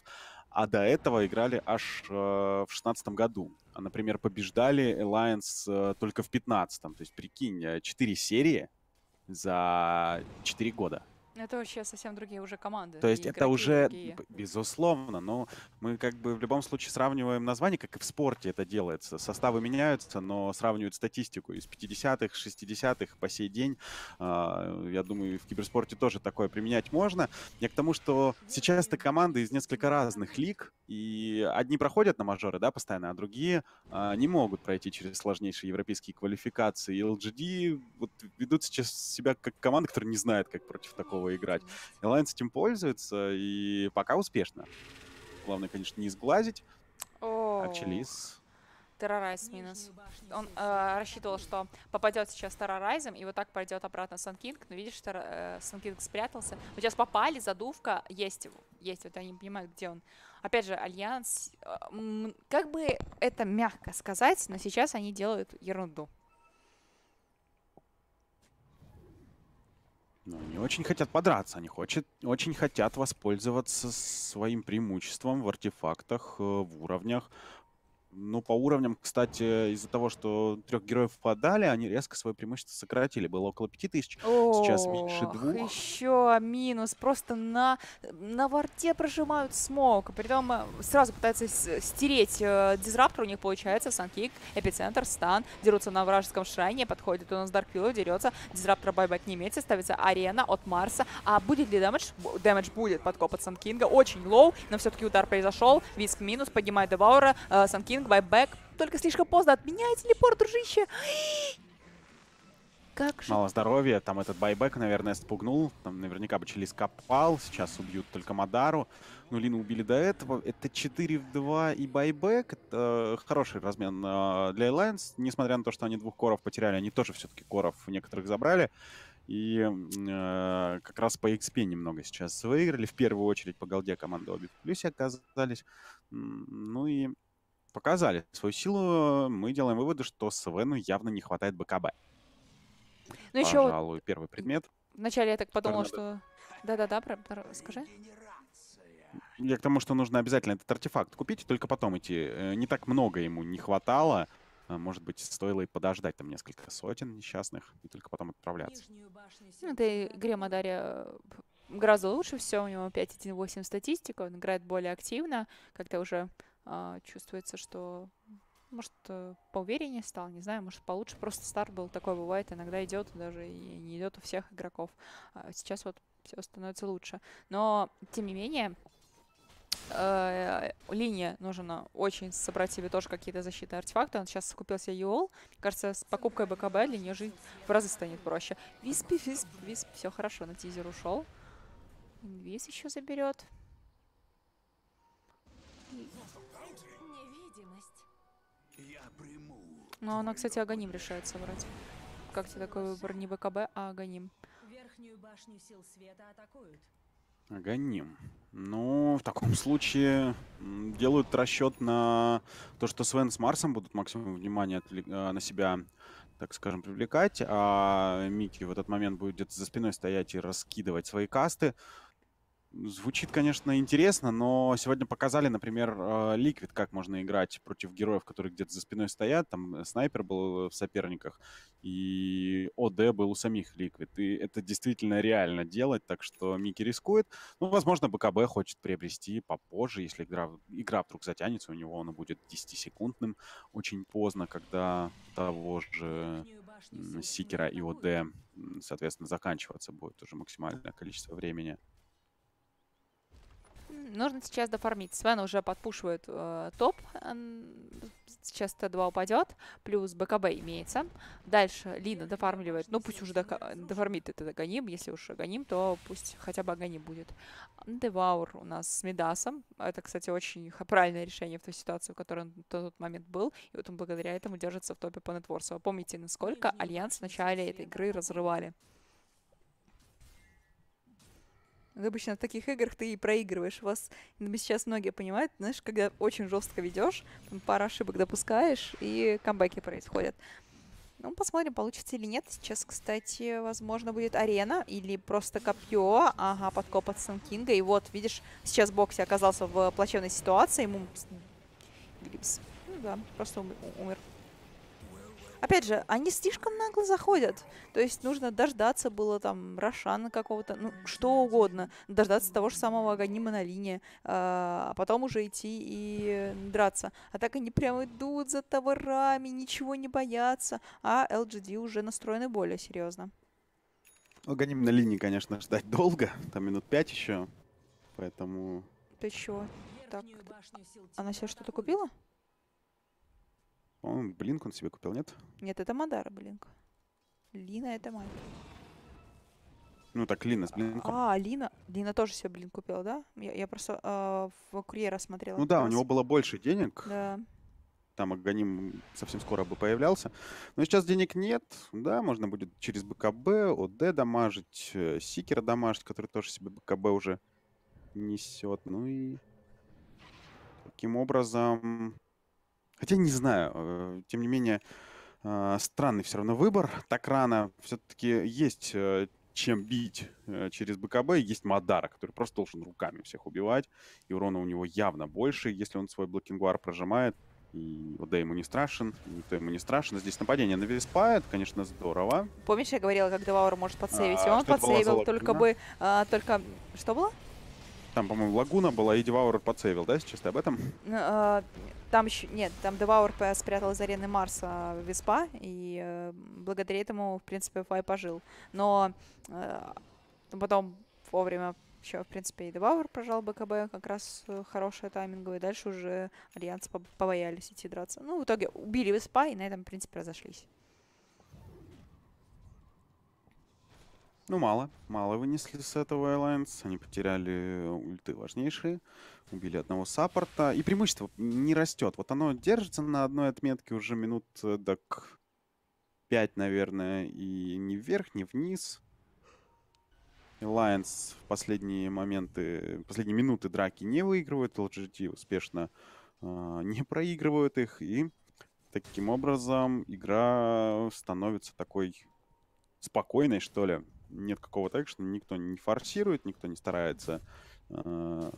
а до этого играли аж э, в шестнадцатом году. А, например, побеждали Alliance э, только в пятнадцатом. То есть, прикинь, э, четыре серии за четыре года. Это вообще совсем другие уже команды. То есть это уже, другие. безусловно, но мы как бы в любом случае сравниваем название, как и в спорте это делается. Составы меняются, но сравнивают статистику из 50-х, 60-х по сей день. А, я думаю, в киберспорте тоже такое применять можно. Я к тому, что сейчас это команды из несколько разных лиг, и одни проходят на мажоры, да, постоянно, а другие а, не могут пройти через сложнейшие европейские квалификации. И LGD вот ведут сейчас себя как команда, которая не знает, как против такого играть. Alliance этим пользуется, и пока успешно. Главное, конечно, не сглазить. О, а Челис... Terrorize минус. Он э, рассчитывал, что попадет сейчас террорайзом, и вот так пойдет обратно Санкинг. Но видишь, терр, э, Санкинг спрятался. Вот сейчас попали, задувка есть. Есть, вот я не понимаю, где он. Опять же, Альянс, э, как бы это мягко сказать, но сейчас они делают ерунду. Ну, они очень хотят подраться, они хочет, очень хотят воспользоваться своим преимуществом в артефактах, э, в уровнях. Ну, по уровням, кстати, из-за того, что трех героев отдали, они резко свое преимущество сократили. Было около пяти тысяч, сейчас меньше двух. Еще минус. Просто на, на варте прожимают smoke. Притом э, сразу пытаются стереть э, дизраптор. У них получается Санкинг, эпицентр, stun. Дерутся на вражеском шрайне. Подходит у нас Дарквилл, дерется. Дизраптор buyback не имеется. Ставится арена от Марса. А будет ли damage? Damage будет подкоп от Санкинга. Очень low, но все-таки удар произошел. Висп минус, поднимает Деваура. Э, Санкинг Кинг, buyback. Только слишком поздно. Отменяй телепорт, дружище. [GASPS] Как же... Мало здоровья. Там этот buyback, наверное, спугнул. Там наверняка бы Челис копал. Сейчас убьют только Мадару. Ну, Лину убили до этого. Это 4 в 2 и buyback. Это хороший размен э, для Alliance. Несмотря на то, что они двух коров потеряли, они тоже все-таки коров некоторых забрали. И э, как раз по XP немного сейчас выиграли. В первую очередь по голде команды обе в плюсе оказались. Ну и показали свою силу. Мы делаем выводы, что Свену явно не хватает БКБ. Ну еще Пожалуй, первый предмет. вначале я так подумала, надо- что... Да-да-да, про- скажи. Я к тому, что нужно обязательно этот артефакт купить и только потом идти. Э, Не так много ему не хватало. А, Может быть, стоило и подождать там несколько сотен несчастных и только потом отправляться. Ну, этой игре Мадария э, гораздо лучше все, у него 5.1.8 статистика, он играет более активно, как-то уже чувствуется, что может э, поувереннее стал, не знаю, может получше, просто старт был, такой бывает, иногда идет даже и не идет у всех игроков. А сейчас вот все становится лучше. Но, тем не менее, э, линия нужно очень собрать себе тоже какие-то защитные артефакты. Он сейчас купил себе юол. Кажется, с покупкой БКБ для нее жизнь в разы станет проще. Висп, висп, висп. Все хорошо, на тизер ушел. Инвиз еще заберет. Но она, кстати, Аганим решает собрать. Как тебе такой выбор? Не БКБ, а Аганим. Верхнюю башню сил света атакуют. Аганим. Ну, в таком случае делают расчет на то, что Свен с Марсом будут максимум внимания э, на себя, так скажем, привлекать, а Микки в этот момент будет где-то за спиной стоять и раскидывать свои касты. Звучит, конечно, интересно, но сегодня показали, например, э, Ликвид, как можно играть против героев, которые где-то за спиной стоят. Там снайпер был в соперниках, и ОД был у самих Ликвид. И это действительно реально делать, так что Микки рискует. Ну, возможно, БКБ хочет приобрести попозже, если игра, игра вдруг затянется, у него он будет 10-секундным очень поздно, когда того же Сикера и ОД, соответственно, заканчиваться будет уже максимальное количество времени. Нужно сейчас дофармить. Свен уже подпушивает э, топ. Сейчас Т2 упадет. Плюс БКБ имеется. Дальше Лина дофармливает. Ну, пусть уже дофармит это Аганим. Если уж Аганим, то пусть хотя бы Аганим будет. Деваур у нас с Мидасом. Это, кстати, очень правильное решение в той ситуации, в которой он на тот момент был. И вот он благодаря этому держится в топе по нетворсу. А помните, насколько Альянс в начале этой игры разрывали? Вот Обычно в таких играх ты и проигрываешь. Вас сейчас многие понимают, знаешь, когда очень жестко ведешь, пара ошибок допускаешь, и камбэки происходят. Ну, посмотрим, получится или нет. Сейчас, кстати, возможно, будет арена или просто копье. Ага, подкоп от Санкинга. И вот, видишь, сейчас Бокси оказался в плачевной ситуации. Ему... Ну да, просто ум- умер. Опять же, они слишком нагло заходят. То есть нужно дождаться было там Рошана какого-то, ну, что угодно. Дождаться того же самого Аганима на линии, а потом уже идти и драться. А так они прямо идут за товарами, ничего не боятся. А LGD уже настроены более серьезно. Агоним на линии, конечно, ждать долго, там минут пять еще, поэтому... Ты чего? Так, Она себе что-то купила? Он блинк он себе купил, нет? Нет, это Мадара, блин. Лина это мать. Ну так, Лина с блинком. А, Лина. Лина тоже себе, блин, купила, да? Я, я просто а, в курьера смотрела. ну да, у раз. него было больше денег, Да. там Аганим совсем скоро бы появлялся. Но сейчас денег нет, да, можно будет через БКБ, ОД дамажить, э, Сикера дамажить, который тоже себе БКБ уже несет. Ну и таким образом... Хотя не знаю, э, тем не менее, э, странный все равно выбор. Так рано все-таки есть э, чем бить э, через БКБ. и Есть Мадара, который просто должен руками всех убивать. И урона у него явно больше, если он свой блокингуар прожимает. И ОД ему не страшен, и никто ему не страшен. Здесь нападение на Виспа, это, конечно, здорово. Помнишь, я говорила, как Деваур может подсейвить? И А, он была за подсейвил только бы... а, только... Что было? Там, по-моему, Laguna была, и Деваур подсейвил, да, сейчас ты об этом? А, Там еще... Нет, там Деваур спрятал из арены Марса Виспа, и э, благодаря этому, в принципе, Fy пожил. Но э, потом вовремя еще, в принципе, и Деваур прожал BKB, как раз э, хорошая тайминговая. Дальше уже Альянс поб- побоялись идти драться. Ну, в итоге убили Виспа, и на этом, в принципе, разошлись. Ну, мало. Мало вынесли с этого Alliance. Они потеряли ульты важнейшие. Убили одного саппорта. И преимущество не растет. Вот оно держится на одной отметке уже минут э, так 5, наверное. И ни вверх, ни вниз. Alliance в последние моменты, последние минуты драки не выигрывает. LGT успешно а, не проигрывают их, и таким образом игра становится такой спокойной, что ли. Нет какого-то экшена, никто не форсирует, никто не старается а,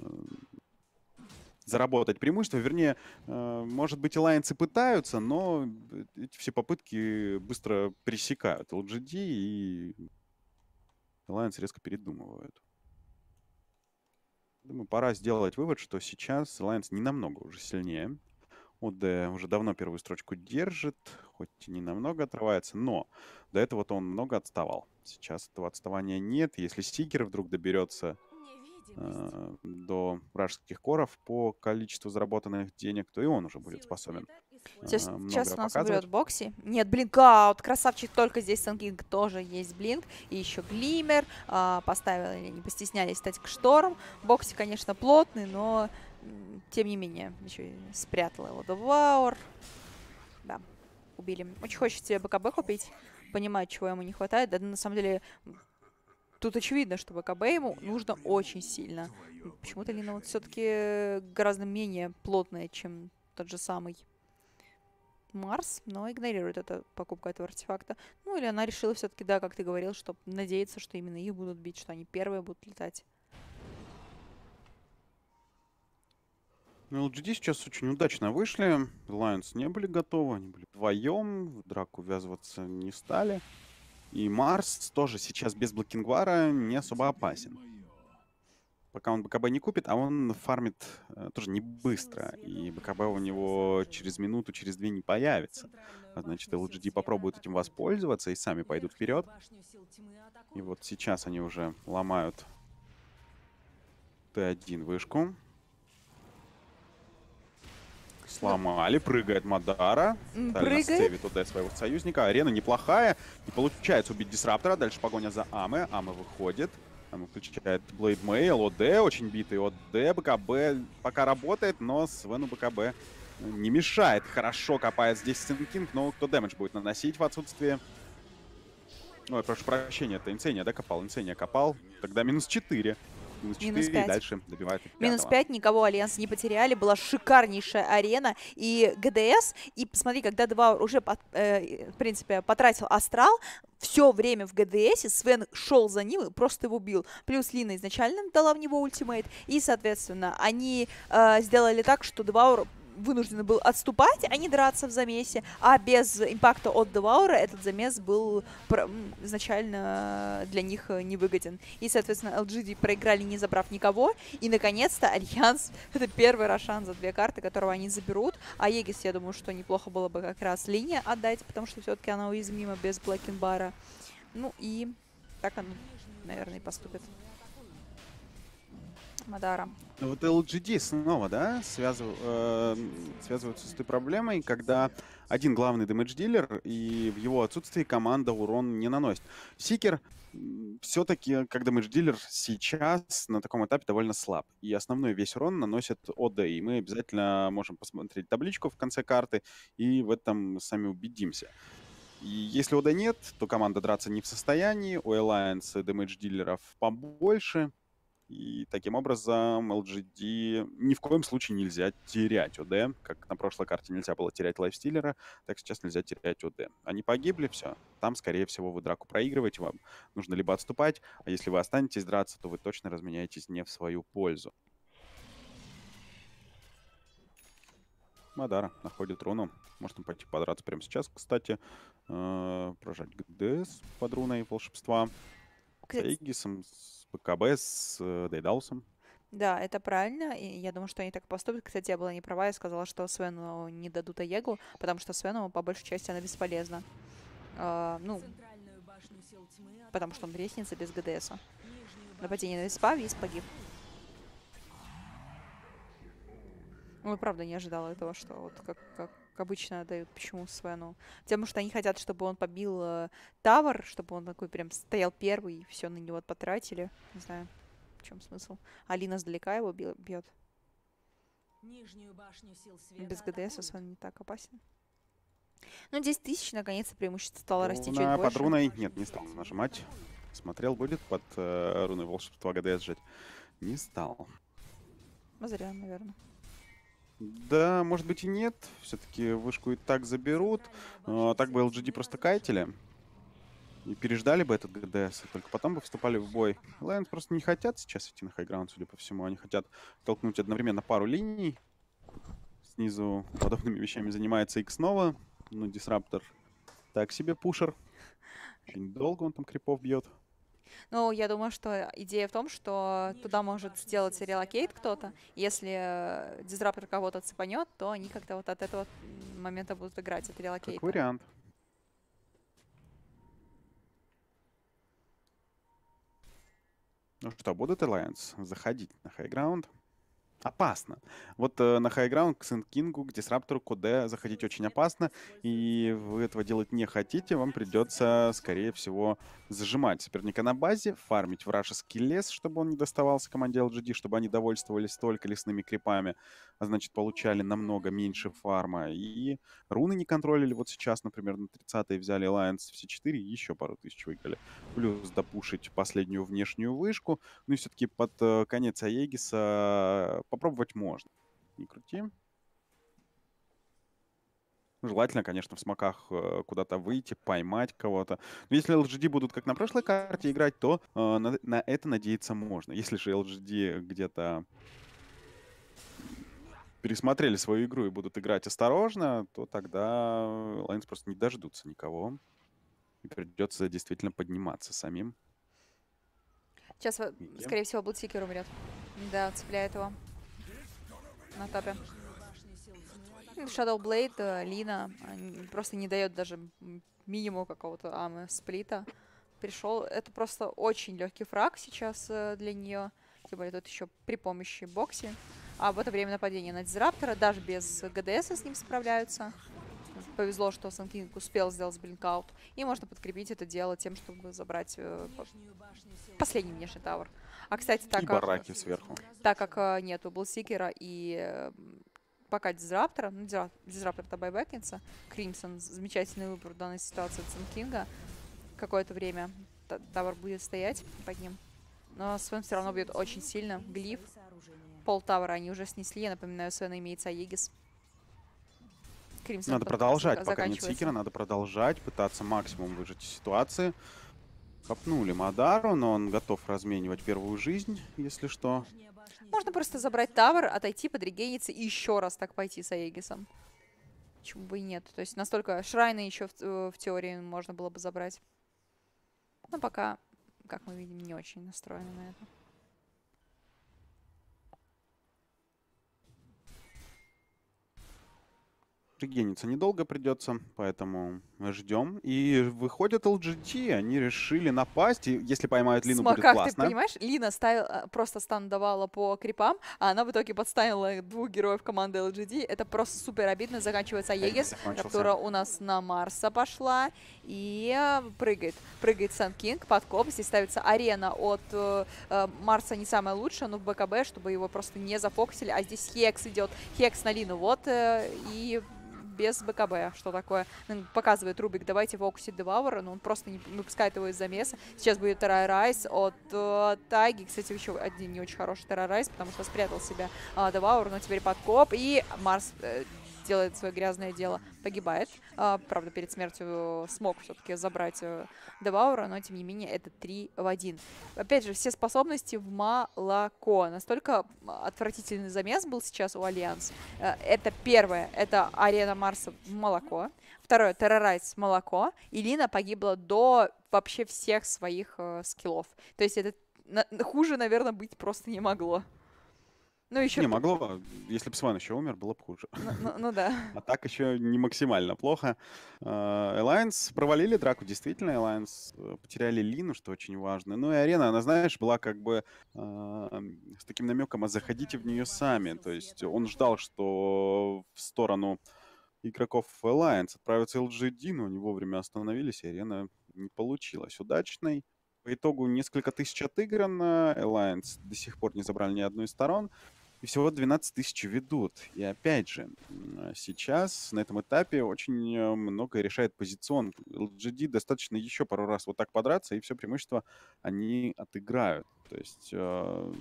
заработать преимущество. Вернее, э, может быть, Alliance пытаются, но эти все попытки быстро пресекают LGD, и Alliance резко передумывают. Думаю, пора сделать вывод, что сейчас Alliance не намного уже сильнее. ОД уже давно первую строчку держит, хоть и не намного отрывается, но до этого-то он много отставал. Сейчас этого отставания нет. Если Стикер вдруг доберется э, до вражеских коров по количеству заработанных денег, то и он уже будет способен Сейчас, э, сейчас многое у нас умрет Бокси. Нет, блинкаут, красавчик, только здесь Санкинг тоже есть блинк. И еще Глиммер. а, поставили, не постеснялись стать к шторм. Бокси, конечно, плотный, но тем не менее, еще и спрятал его Деваур. Да, убили. Очень хочет себе БКБ купить. Понимает, чего ему не хватает. Да, на самом деле, тут очевидно, что БКБ ему нужно очень сильно. Почему-то Лина вот все-таки гораздо менее плотная, чем тот же самый Марс, но игнорирует это покупку этого артефакта. Ну или она решила все-таки, да, как ты говорил, что надеяться, что именно их будут бить, что они первые будут летать. Ну, LGD сейчас очень удачно вышли. Lions не были готовы, они были вдвоем, в драку ввязываться не стали. И Марс тоже сейчас без Блокингвара не особо опасен. Пока он БКБ не купит, а он фармит э, тоже не быстро. И БКБ у него через минуту, через две не появится. А значит, LGD попробуют этим воспользоваться и сами пойдут вперед. И вот сейчас они уже ломают T1 вышку. Сломали, прыгает Мадара. Прыгает. Сейвит OD своего союзника. Арена неплохая. Не получается убить Дисраптора. Дальше погоня за Ame. Ame выходит. Ame включает Blade Mail. OD очень битый. OD, BKB пока работает, но Свену BKB не мешает. Хорошо копает здесь Sand King, но кто damage будет наносить в отсутствие... Ой, прошу прощения, это Insania, да, копал? Insania копал. Тогда минус 4. Минус 4 Минус и дальше добивает Минус пятого. 5, никого Альянс не потеряли, была шикарнейшая арена, и ГДС, и посмотри, когда Деваур уже, э, в принципе, потратил Астрал, все время в ГДСе Свен шел за ним и просто его бил. Плюс Лина изначально дала в него ультимейт, и, соответственно, они э, сделали так, что Деваур вынужден был отступать, а не драться в замесе, а без импакта от Деваура этот замес был изначально для них э, невыгоден. И, соответственно, LGD проиграли, не забрав никого, и, наконец-то, Альянс — это первый Рошан за две карты, которого они заберут. А Aegis, я думаю, что неплохо было бы как раз Лине отдать, потому что все-таки она уязвима без Black King Bar а. Ну и так оно, наверное, и поступит. Мадара. Ну Вот LGD снова, да, связыв- э, связываются с той проблемой, когда один главный дэмэдж-дилер, и в его отсутствии команда урон не наносит. Сикер все-таки, как дэмэдж-дилер, сейчас на таком этапе довольно слаб. И основной весь урон наносит ОД. И мы обязательно можем посмотреть табличку в конце карты и в этом сами убедимся. И если ОД нет, то команда драться не в состоянии. У Alliance дэмэдж-дилеров побольше. И таким образом LGD ни в коем случае нельзя терять ОД. Как на прошлой карте нельзя было терять лайфстиллера, так сейчас нельзя терять ОД. Они погибли, все. Там, скорее всего, вы драку проигрываете, вам нужно либо отступать, а если вы останетесь драться, то вы точно разменяетесь не в свою пользу. Мадара находит руну. Может он пойти подраться прямо сейчас, кстати. Э, Прожать ГДС под руной волшебства. С с БКБ, с э, Дейдаусом. Да, это правильно, и я думаю, что они так поступят. Кстати, я была не права, я сказала, что Свену не дадут Аегу, потому что Свену, по большей части, она бесполезна. А, ну, потому что он ресница без ГДСа. Нападение на Виспа, Висп погиб. Ну, правда, не ожидала этого, что вот как, как обычно дают почему Свену. Потому что они хотят, чтобы он побил э, Тавр, чтобы он такой прям стоял первый, и все на него потратили. Не знаю, в чем смысл. Алина сдалека его бьет. Нижнюю башню сил света Без ГДС атакуют. Свен не так опасен. Ну, 10 тысяч, наконец-то, преимущество стало расти чуть На, больше. под руной нет, не стал нажимать. Смотрел, будет под э, руной волшебства ГДС жать. Не стал. Зря, наверное. Да, может быть и нет. Все-таки вышку и так заберут. А, так бы LGD просто кайтили. И переждали бы этот ГДС, и только потом бы вступали в бой. Lions просто не хотят сейчас идти на хайграунд, судя по всему. Они хотят толкнуть одновременно пару линий. Снизу подобными вещами занимается X снова. Ну, Дисраптор так себе пушер. Очень долго он там крипов бьет. Ну, я думаю, что идея в том, что туда может сделать relocate кто-то. Если дизраптор кого-то цепанет, то они как-то вот от этого момента будут играть от релокейта. Как вариант. Ну что, будут Alliance заходить на хайграунд? Опасно. Вот э, на хайграунд к Сент-Кингу, к Дисраптору, к ОД заходить очень опасно. И вы этого делать не хотите, вам придется, скорее всего, зажимать соперника на базе, фармить вражеский лес, чтобы он не доставался команде LGD, чтобы они довольствовались только лесными крипами, а значит, получали намного меньше фарма. И руны не контролили. Вот сейчас, например, на 30-й взяли Alliance все 4 и еще пару тысяч выиграли. Плюс допушить последнюю внешнюю вышку. Ну и все-таки под э, конец Аегиса попробовать можно. Не крути. Желательно, конечно, в смоках э, куда-то выйти, поймать кого-то. Но если LGD будут как на прошлой карте играть, то э, на, на это надеяться можно. Если же LGD где-то пересмотрели свою игру и будут играть осторожно, то тогда Lions просто не дождутся никого. И придется действительно подниматься самим. Сейчас, скорее всего, Блудсикер умрет. Да, цепляет его на топе. Shadow Blade, э, Лина просто не дает даже минимум какого-то амы сплита. Пришел. Это просто очень легкий фраг сейчас э, для нее. Тем более тут еще при помощи бокси. А в это время нападение на Дизраптора. Даже без ГДС с ним справляются. Повезло, что Санкинг успел сделать блинкаут. И можно подкрепить это дело тем, чтобы забрать э, последний внешний тавр. А, кстати, так и как... бараки сверху. Так как э, нету Блсикера и э, пока Дизраптора, ну, Дизраптор-то байбекнется, Кримсон, замечательный выбор в данной ситуации Цинкинга. Какое-то время Тавр будет стоять под ним. Но Свен все равно бьет очень сильно. Глиф. Пол Тавра они уже снесли. Я напоминаю, Свена имеется Аегис. Кримсон надо продолжать, пока нет Сикера, надо продолжать, пытаться максимум выжить из ситуации. Копнули Мадару, но он готов разменивать первую жизнь, если что. Можно просто забрать тавер, отойти, подрегениться и еще раз так пойти с Аегисом. Почему бы и нет? То есть настолько шрайны еще в, э, в теории можно было бы забрать. Но пока, как мы видим, не очень настроены на это. Регениться недолго придется, поэтому мы ждем. И выходят LGT, они решили напасть, и если поймают Лину, Смоках, будет классно. ты понимаешь, Лина ставил, а, просто стан давала по крипам, а она в итоге подставила двух героев команды LGD. Это просто супер обидно. Заканчивается Егис, которая у нас на Марса пошла. И э, прыгает. Прыгает Сан Кинг, подкоп. Здесь ставится арена от э, э Марса не самая лучшая, но в БКБ, чтобы его просто не зафокусили. А здесь Хекс идет. Hex на Лину. Вот. Э, и без BKB. Что такое? Ну, показывает Рубик, давайте фокусить Деваура, но он просто не выпускает его из замеса. Сейчас будет terrorize от э, Тайги. Кстати, еще один не очень хороший terrorize, потому что спрятал себя э, Деваур, но теперь подкоп. И Марс э, делает свое грязное дело, погибает. А, правда, перед смертью смог все-таки забрать э, Деваура, но тем не менее это 3 в 1. Опять же, все способности в молоко. Настолько отвратительный замес был сейчас у Альянс. Э, это первое, это арена Марса в молоко. Второе, террорайз молоко. И Лина погибла до вообще всех своих э, скиллов. То есть это на, хуже, наверное, быть просто не могло. Ну, еще... Не могло, если бы Сван еще умер, было бы хуже. Ну, ну, ну да. А так еще не максимально плохо. Alliance провалили драку, действительно. Alliance э, потеряли Лину, что очень важно. Ну и арена, она, знаешь, была как бы э, с таким намеком, а заходите в нее сами. То есть он ждал, что в сторону игроков Alliance отправятся LGD, но они вовремя остановились, и арена не получилась удачной. По итогу несколько тысяч отыграно, Alliance до сих пор не забрали ни одной из сторон. И всего 12 тысяч ведут. И опять же, сейчас на этом этапе очень э, многое решает позицион. LGD достаточно еще пару раз вот так подраться, и все преимущество они отыграют. То есть э,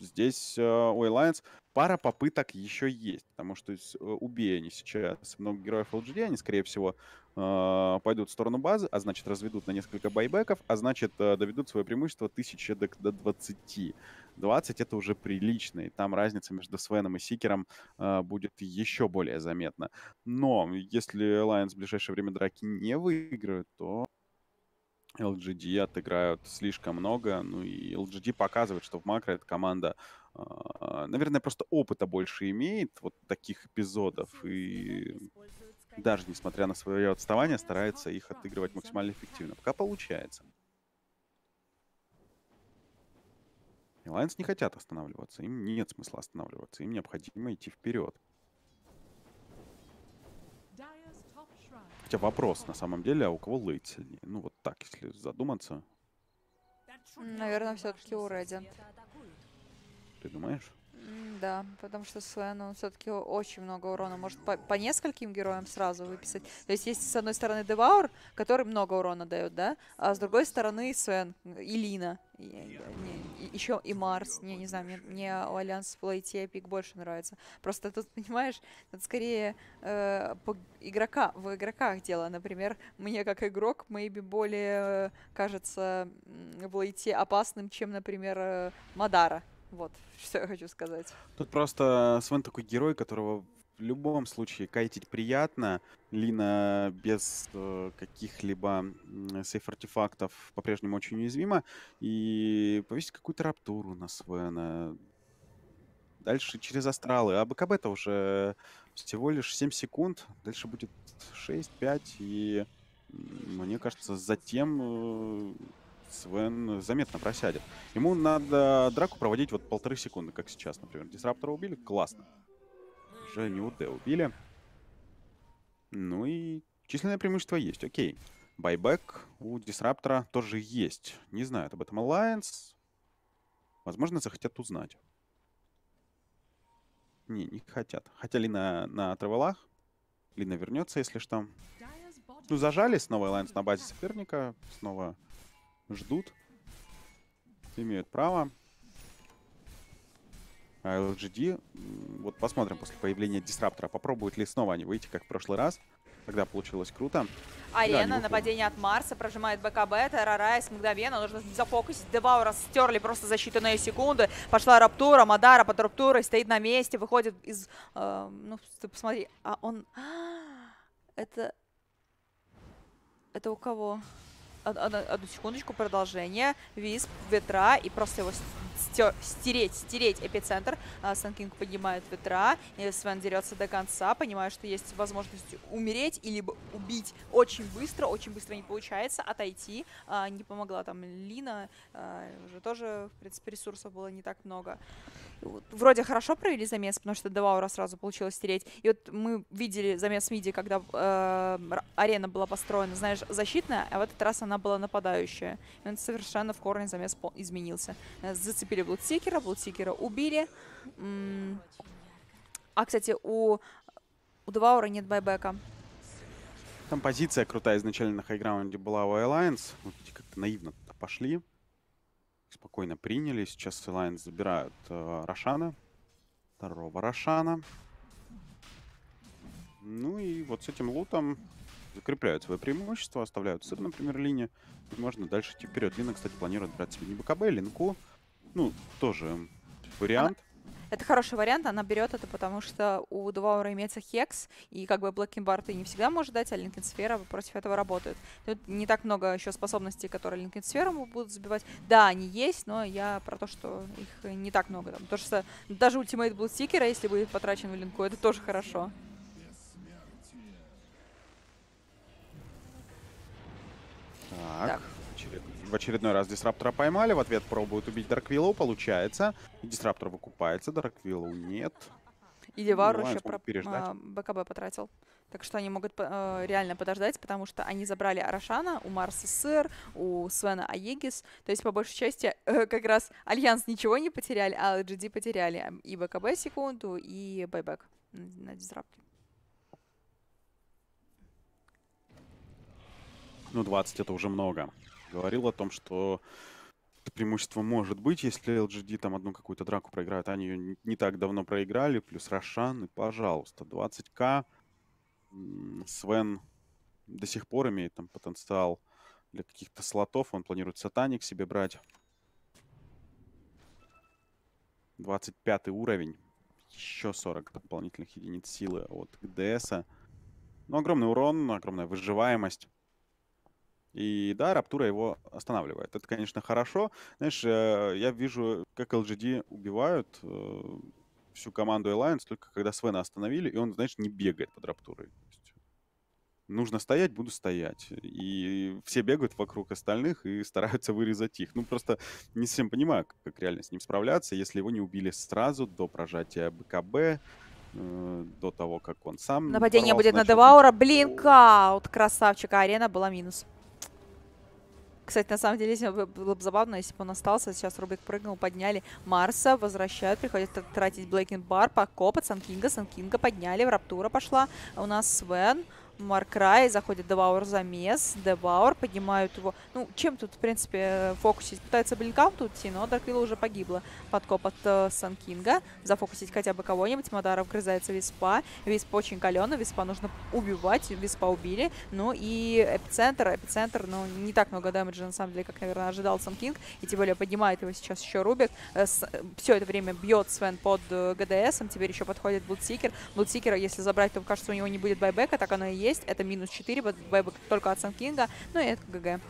здесь э, у Alliance пара попыток еще есть, потому что э, убей они сейчас много героев LGD, они, скорее всего, э, пойдут в сторону базы, а значит, разведут на несколько байбеков, а значит, доведут свое преимущество 1000 до, до 20. 20 это уже прилично, и там разница между Свеном и Сикером будет еще более заметна. Но если Alliance в ближайшее время драки не выиграют, то LGD отыграют слишком много. Ну и LGD показывает, что в макро эта команда, а, наверное, просто опыта больше имеет вот таких эпизодов. И даже несмотря на свое отставание, старается их отыгрывать максимально эффективно. Пока получается. И Lions не хотят останавливаться. Им нет смысла останавливаться. Им необходимо идти вперед. Хотя вопрос на самом деле, а у кого late сильнее? Ну вот так, если задуматься, Наверное, все-таки у LGD. ты думаешь? Да, потому что Свен, он все-таки очень много урона может по, по нескольким героям сразу выписать. То есть есть с одной стороны Деваур, который много урона дает, да, а с другой стороны Свен и Лина. еще и Марс. Не, не знаю, мне, мне Альянс в лейте пик больше нравится. Просто тут, [LAUGHS] понимаешь, это скорее э, по игрока, в игроках дело. Например, мне как игрок, maybe более э, кажется м, в лейте опасным, чем, например, э, Мадара. Вот, [LAUGHS] что я хочу сказать. Тут просто Свен такой герой, которого в любом случае кайтить приятно. Лина без э, каких-либо м, сейф-артефактов по-прежнему очень уязвима. И повесить какую-то раптуру на Свена. Дальше через астралы. А БКБ это уже всего лишь 7 секунд. Дальше будет 6-5. И мне кажется, затем э, Свен заметно просядет. Ему надо драку проводить вот полторы секунды, как сейчас, например. Дисраптора убили, классно. Не УТ убили. Ну и численное преимущество есть, окей. Байбек у Дисраптора тоже есть. Не знают об этом Alliance. Возможно, захотят узнать. Не, не хотят. Хотя Лина на тревелах. Лина вернется, если что. Ну, зажали снова Alliance на базе соперника. Снова ждут. Имеют право. А LGD, вот посмотрим после появления Дисраптора, попробуют ли снова они выйти, как в прошлый раз. Тогда получилось круто. Арена, не нападение от Марса, прожимает БКБ, Террорайс мгновенно, нужно зафокусить. Деваура стерли просто за считанные секунды. Пошла Раптура, Мадара под Раптурой, стоит на месте, выходит из... э, ну, ты посмотри, а он... Это... Это у кого? Од- од- Одну секундочку, продолжение. Висп, ветра, и просто его стереть, стереть эпицентр. А, Санкинг поднимает ветра, и Свен дерется до конца, понимая, что есть возможность умереть или убить очень быстро, очень быстро не получается, отойти. А, не помогла там Лина, а, уже тоже, в принципе, ресурсов было не так много. Вроде хорошо провели замес, потому что Деваура сразу получилось стереть. И вот мы видели замес на миде, когда э, арена была построена, знаешь, защитная, а в этот раз она была нападающая. И он совершенно в корне замес изменился. Э, Зацепили Бладсикера, Бладсикера убили. А, кстати, у, у Деваура нет байбека. Там позиция крутая изначально на хайграунде была у Alliance. Вот как-то наивно пошли. Спокойно приняли. Сейчас Alliance забирают э, Рошана. Второго Рошана. Ну и вот с этим лутом закрепляют свое преимущество, оставляют сыр, например, линии. И можно дальше идти вперед. Лина, кстати, планирует брать себе не БКБ, а линку. Ну, тоже вариант. Это хороший вариант, она берет это, потому что у Деваура имеется Хекс, и как бы Блэкинбар ты не всегда можешь дать, а Линкен Сфера против этого работает. Тут не так много еще способностей, которые Linken Сферу будут забивать. Да, они есть, но я про то, что их не так много. Там. То, что даже ультимейт Бладсикера, если будет потрачен в линку, это тоже хорошо. Так. Так. В очередной раз Дисраптора поймали, в ответ пробуют убить Dark Willow, получается. Дисраптор выкупается, Dark Willow нет. И Деваур Лайонс еще про а, BKB потратил. Так что они могут э, реально подождать, потому что они забрали Рошана, у Марса Сыр, у Свена Aegis. То есть, по большей части, э, как раз Альянс ничего не потеряли, а LGD потеряли и BKB секунду, и buyback на дизрапте. Ну, 20 это уже много. Говорил о том, что преимущество может быть, если LGD там одну какую-то драку проиграют. Они ее не так давно проиграли, плюс Рошан, и пожалуйста, 20к. Свен до сих пор имеет там потенциал для каких-то слотов. Он планирует сатаник себе брать. 25 уровень. Еще 40 дополнительных единиц силы от ГДС. Ну, огромный урон, огромная выживаемость. И да, Раптура его останавливает. Это, конечно, хорошо. Знаешь, э, я вижу, как LGD убивают э, всю команду Alliance, только когда Свена остановили, и он, знаешь, не бегает под Раптурой. Нужно стоять, буду стоять. И все бегают вокруг остальных и стараются вырезать их. Ну, просто не совсем понимаю, как реально с ним справляться, если его не убили сразу до прожатия БКБ, э, до того, как он сам... Нападение будет на Деваура. Блин, каут. Красавчик. А арена была минус. Кстати, на самом деле, было бы забавно, если бы он остался. Сейчас Рубик прыгнул, подняли Марса, возвращают, приходится тратить Блейкинг Бар, покопать Санкинга, Санкинга подняли, Раптура пошла. У нас Свен, Маркрай, заходит Деваур замес, Деваур, поднимают его. Ну, чем тут, в принципе, фокусить? Пытается блинкаут уйти, но Дарквилла уже погибла. Подкоп от э, Санкинга. Зафокусить хотя бы кого-нибудь. Мадаров вгрызается Виспа. Висп очень каленый, Виспа нужно убивать. Виспа убили. Ну и эпицентр. Эпицентр, ну, не так много дэмэджа, на самом деле, как, наверное, ожидал Санкинг. И тем более поднимает его сейчас еще Рубик. Э, с, все это время бьет Свен под э, ГДСом. Теперь еще подходит Блудсикер. Блудсикера, если забрать, то, кажется, у него не будет байбека. Так оно и есть есть. Это минус 4, бэбэк только от Санкинга. Ну и это ГГ.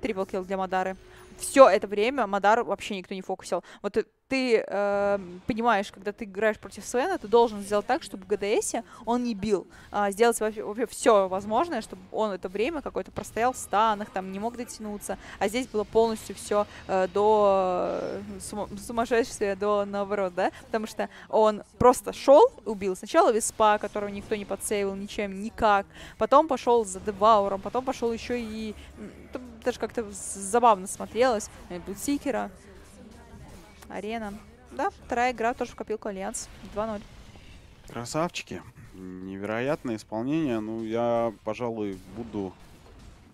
Трипл килл для Мадары. Все это время Мадар вообще никто не фокусил. Вот ты э, понимаешь, когда ты играешь против Свена, ты должен сделать так, чтобы в ГДСе он не бил. А, сделать вообще, вообще все возможное, чтобы он это время какое-то простоял в станах, там не мог дотянуться. А здесь было полностью все э, до э, сум сумасшествия, до наоборот, да? Потому что он просто шел, убил сначала Виспа, которого никто не подсейвил ничем, никак. Потом пошел за Девауром, потом пошел еще и... Даже как-то забавно смотрелось. Бладсикера. Арена. Да, вторая игра тоже в копилку Альянс. 2-0. Красавчики. Невероятное исполнение. Ну, я, пожалуй, буду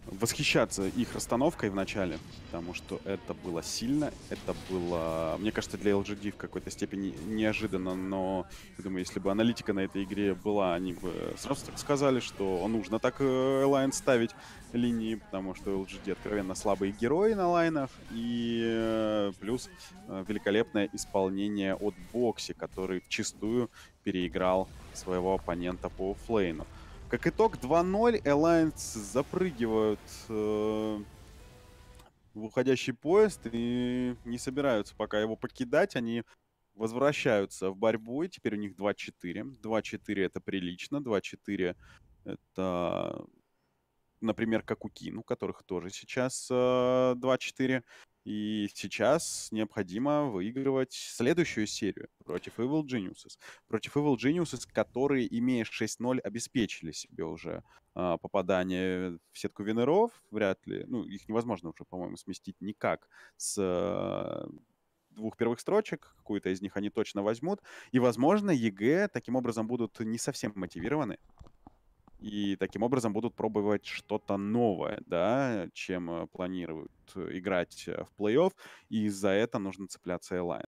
восхищаться их расстановкой в начале, потому что это было сильно, это было, мне кажется, для LGD в какой-то степени неожиданно, но, я думаю, если бы аналитика на этой игре была, они бы сразу так сказали, что нужно так э, Alliance ставить линии, потому что LGD откровенно слабые герои на лайнах, и э, плюс э, великолепное исполнение от Бокси, который чистую переиграл своего оппонента по флейну. Как итог, 2-0. Alliance запрыгивают э, в уходящий поезд и не собираются пока его покидать. Они возвращаются в борьбу, и теперь у них 2-4. 2-4 это прилично, 2-4 это, например, как у Кин, у которых тоже сейчас э, 2-4. И сейчас необходимо выигрывать следующую серию против Evil Geniuses. Против Evil Geniuses, которые, имея 6-0, обеспечили себе уже э, попадание в сетку винеров. Вряд ли. Ну, их невозможно уже, по-моему, сместить никак с э, двух первых строчек. Какую-то из них они точно возьмут. И, возможно, LGD таким образом будут не совсем мотивированы и таким образом будут пробовать что-то новое, да, чем э, планируют играть э, в плей-офф, и за это нужно цепляться Alliance.